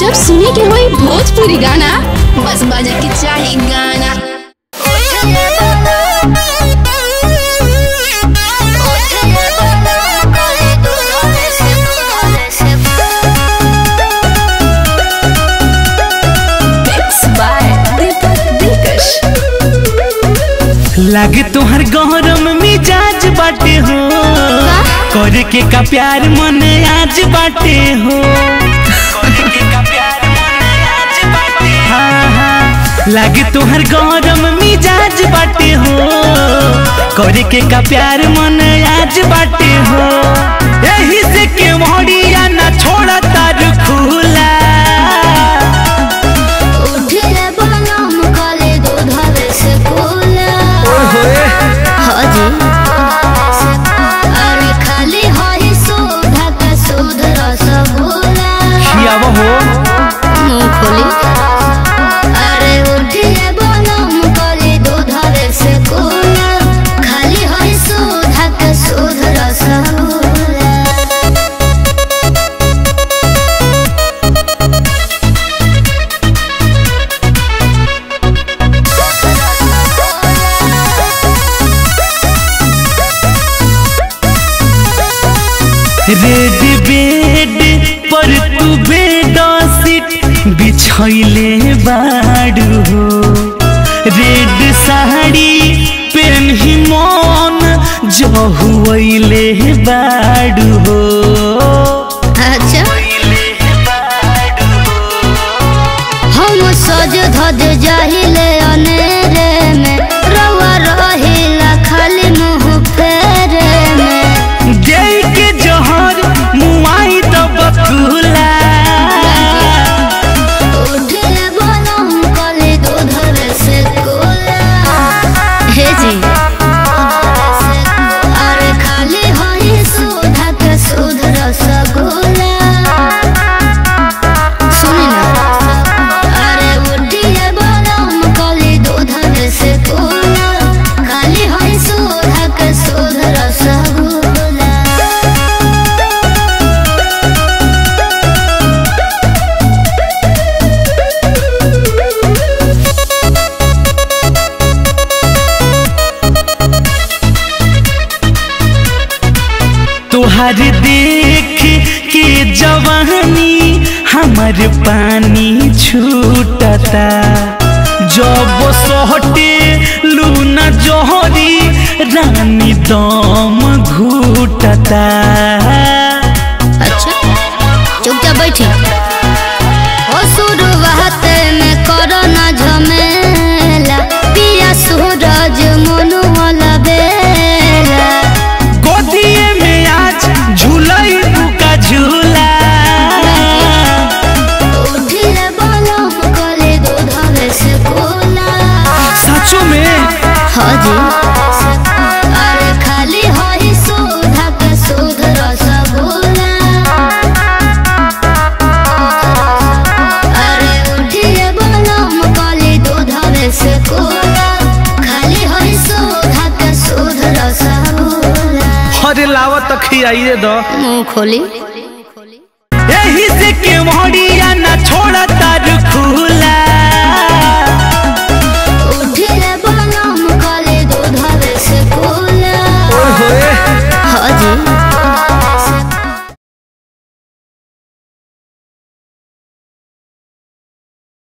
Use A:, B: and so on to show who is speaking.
A: जब सुने के होई भोजपुरी गाना बस बजे के चाही गाना।
B: लागे तोहर गौरम मिजाज बाटे हो। करे के का प्यार मन आज बाटे हो। लागे तुहर गौरम मिजाज बाटे हो। करे के प्यार मन आज बाटे हो। यही से के मोड़िया ना छोड़ा तार रेड बेड पर तू बेडशीट बिछैले बाड़ू हो। रेड साड़ी पेन पेन्ही मन जहुले बाड़ू हो।
C: अच्छा। हम सज धज जाहिले।
B: तुहार देख के जवानी हमर पानी छूटता जब सोहटे लूना जोहरी रानी दम घूटता दिलावत
C: खियाइए दो। मुँह खोली। यही से केवड़ी